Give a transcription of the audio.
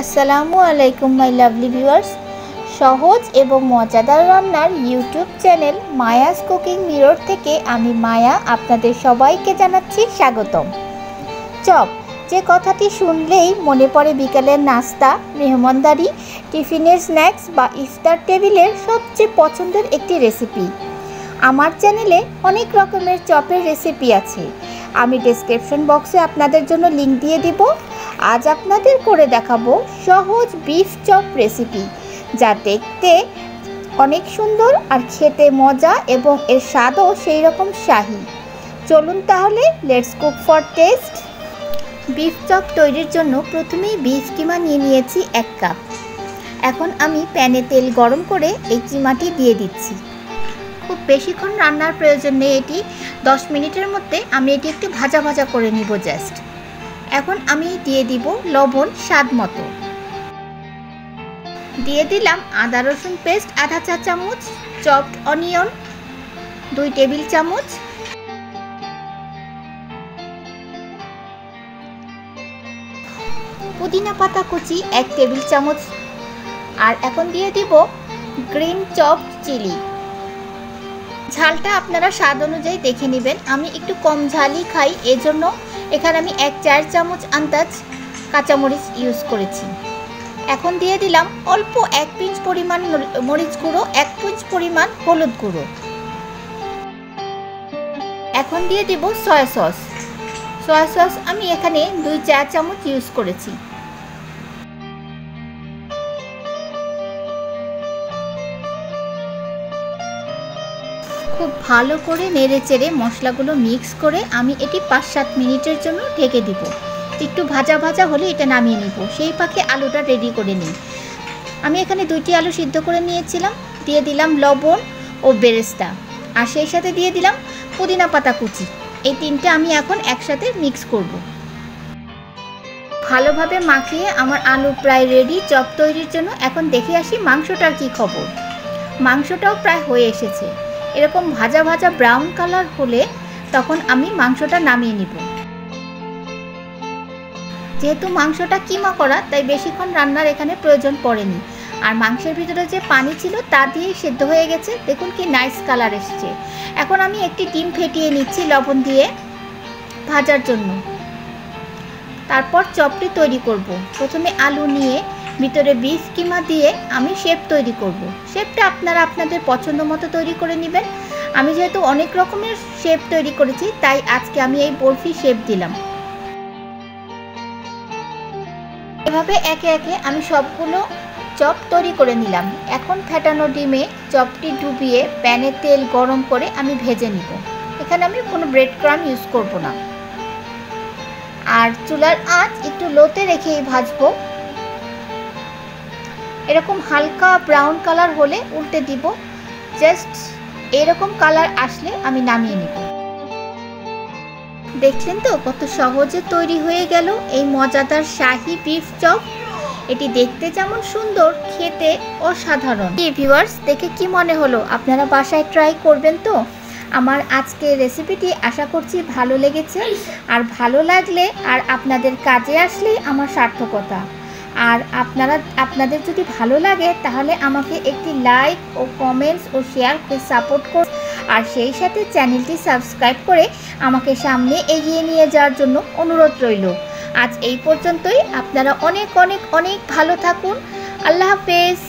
আসসালামু আলাইকুম my lovely viewers সহজ এবং মজাদার রান্নার YouTube channel Maya's cooking mirror থেকে আমি মায়া আপনাদের সবাইকে জানাচ্ছি স্বাগতম। চপ, যে কথাটি শুনলেই মনে পড়ে বিকালের নাস্তা, মেহমানদারি, টিফিনের স্ন্যাক্স বা ইফতার টেবিলের সবচেয়ে পছন্দের একটি রেসিপি আমার চ্যানেলে অনেক রকমের চপের রেসিপি আছে। আমি ডেসক্রিপশন বক্সে আপনাদের জন্য লিঙ্ক দিয়ে দিব। আজ আপনাদের করে দেখাবো সহজ বিফ চপ রেসিপি যা দেখতে অনেক সুন্দর আর খেতে মজা এবং এর স্বাদও সেই রকম শাহি। চলুন তাহলে let's cook for taste beef chop তৈরির জন্য প্রথমেই বিফ কিমা নিয়ে নিয়েছি এক কাপ এখন আমি প্যানে তেল গরম করে এই কিমাটি দিয়ে দিচ্ছি। খুব বেশিক্ষণ রান্নার প্রয়োজন নেই এটি। দশ মিনিটের মধ্যে আমি এটি একটু ভাজা ভাজা করে নিব জাস্ট এখন আমি দিয়ে দিব লবণ স্বাদ মতো। দিয়ে দিলাম আদা, রসুন পেস্ট, আধা চা চামচ, চপড অনিয়ন, দুই টেবিল চামচ। পুদিনা পাতা কুচি এক টেবিল চামচ। আর এখন দিয়ে দিব গ্রিন চপ চিলি। ঝালটা আপনারা স্বাদ অনুযায়ী দেখে নেবেন। আমি একটু কম ঝালই খাই, এজন্য এখানে আমি এক চার চামচ আন্দাজ কাঁচামরিচ ইউজ করেছি। এখন দিয়ে দিলাম অল্প এক পিঞ্চ পরিমাণ মরিচ গুঁড়ো, এক পিঞ্চ পরিমাণ হলুদ গুঁড়ো। এখন দিয়ে দিব সয়া সস সয়া সস আমি এখানে দুই চা চামচ ইউজ করেছি। খুব ভালো করে নেড়ে চেড়ে মশলাগুলো মিক্স করে আমি এটি পাঁচ সাত মিনিটের জন্য ঢেকে দিব। একটু ভাজা ভাজা হলে এটা নামিয়ে নিব। সেই পাখে আলুটা রেডি করে নিই। আমি এখানে দুইটি আলু সিদ্ধ করে নিয়েছিলাম। দিয়ে দিলাম লবণ ও বেরেস্তা। আর সেই সাথে দিয়ে দিলাম পুদিনা পাতা কুচি। এই তিনটে আমি এখন একসাথে মিক্স করব। ভালোভাবে মাখিয়ে আমার আলু প্রায় রেডি চপ তৈরির জন্য এখন দেখে আসি মাংসটার কি খবর। মাংসটাও প্রায় হয়ে এসেছে। এরকম ভাজা ভাজা ব্রাউন কালার হলে তখন আমি মাংসটা নামিয়ে নিব। যেহেতু মাংসটা কিমা করা, তাই বেশিক্ষণ রান্নার এখানে প্রয়োজন পড়েনি। আর মাংসের ভিতরে যে পানি ছিল, তা দিয়েই সেদ্ধ হয়ে গেছে। দেখুন কি নাইস কালার এসছে। এখন আমি একটি ডিম ফেটিয়ে নিচ্ছি লবণ দিয়ে ভাজার জন্য। তারপর চপটি তৈরি করব। প্রথমে আলু নিয়ে ভিতরে বীজ কিমা দিয়ে আমি শেপ তৈরি করব। শেপটা আপনারা আপনাদের পছন্দ মতো তৈরি করে নেবেন। আমি যেহেতু অনেক রকমের শেপ তৈরি করেছি, তাই আজকে আমি এই বরফি শেপ দিলাম। এভাবে একে একে আমি সবগুলো চপ তৈরি করে নিলাম। এখন ফেটানো ডিমে চপটি ডুবিয়ে প্যানে তেল গরম করে আমি ভেজে নিব। এখানে আমি কোনো ব্রেড ক্রাম ইউজ করব না। আর চুলার আঁচ একটু লোতে রেখেই ভাজবো। এরকম হালকা ব্রাউন কালার হলে উল্টে দিব। জাস্ট এরকম কালার আসলে আমি নামিয়ে নিব। দেখলেন তো কত সহজে তৈরি হয়ে গেল এই মজাদার শাহি বিফ চপ এটি দেখতে যেমন সুন্দর, খেতে অসাধারণ। ভিউয়ার্স দেখে কি মনে হলো? আপনারা বাসায় ট্রাই করবেন তো? আমার আজকে রেসিপিটি আশা করছি ভালো লেগেছে। আর ভালো লাগলে আর আপনাদের কাজে আসলেই আমার সার্থকতা। আর আপনারা, আপনাদের যদি ভালো লাগে, তাহলে আমাকে একটি লাইক ও কমেন্টস ও শেয়ার সাপোর্ট করুন। আর সেই সাথে চ্যানেলটি সাবস্ক্রাইব করে আমাকে সামনে এগিয়ে নিয়ে যাওয়ার জন্য অনুরোধ রইল। আজ এই পর্যন্তই। আপনারা অনেক অনেক অনেক ভালো থাকুন। আল্লাহ হাফেজ।